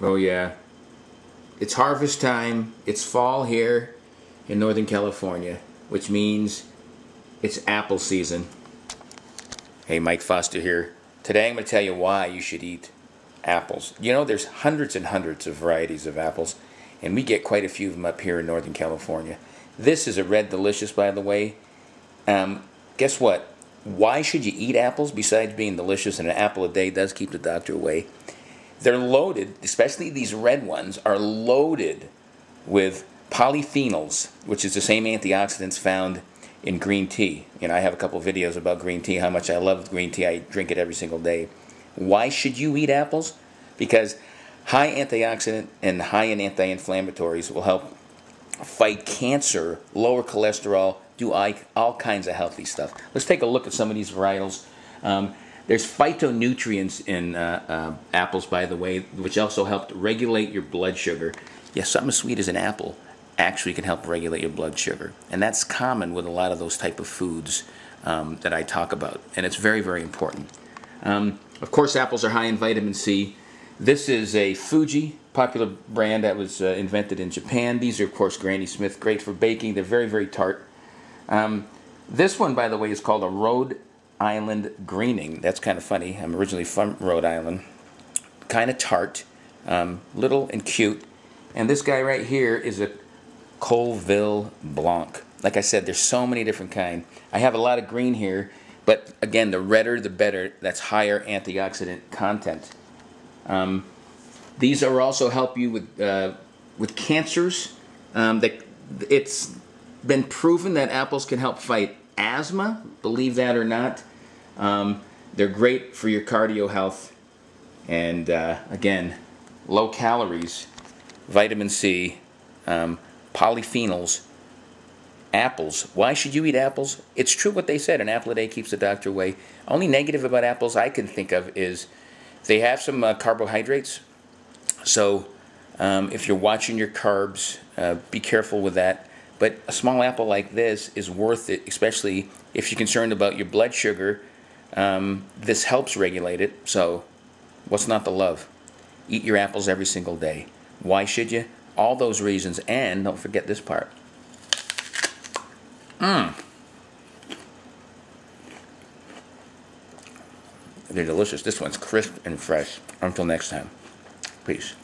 Oh yeah. It's harvest time. It's fall here in Northern California, which means it's apple season. Hey, Mike Foster here. Today I'm going to tell you why you should eat apples. You know, there's hundreds and hundreds of varieties of apples, and we get quite a few of them up here in Northern California. This is a red delicious, by the way. Um, guess what? Why should you eat apples besides being delicious? And an apple a day does keep the doctor away. They're loaded, especially these red ones, are loaded with polyphenols, which is the same antioxidants found in green tea. You know, I have a couple videos about green tea, how much I love green tea. I drink it every single day. Why should you eat apples? Because high antioxidant and high in anti-inflammatories will help fight cancer, lower cholesterol, do all kinds of healthy stuff. Let's take a look at some of these varietals. Um, there's phytonutrients in uh, uh, apples, by the way, which also help regulate your blood sugar. Yeah, something as sweet as an apple actually can help regulate your blood sugar. And that's common with a lot of those type of foods um, that I talk about. And it's very, very important. Um, of course, apples are high in vitamin C. This is a Fuji, popular brand that was uh, invented in Japan. These are, of course, Granny Smith, great for baking. They're very, very tart. Um, this one, by the way, is called a Rhode Island greening. That's kind of funny. I'm originally from Rhode Island. Kind of tart, um, little and cute. And this guy right here is a Calville Blanc. Like I said, there's so many different kind. I have a lot of green here, but again, the redder the better. That's higher antioxidant content. Um, these are also help you with uh, with cancers. Um, that it's been proven that apples can help fight asthma, believe that or not. Um, they're great for your cardio health. And uh, again, low calories, vitamin C, um, polyphenols, apples. Why should you eat apples? It's true what they said an apple a day keeps the doctor away. Only negative about apples I can think of is they have some uh, carbohydrates. So um, if you're watching your carbs, uh, be careful with that. But a small apple like this is worth it, especially if you're concerned about your blood sugar. Um, this helps regulate it, so what's not to love? Eat your apples every single day. Why should you? All those reasons, and don't forget this part. Mmm. They're delicious. This one's crisp and fresh. Until next time. Peace.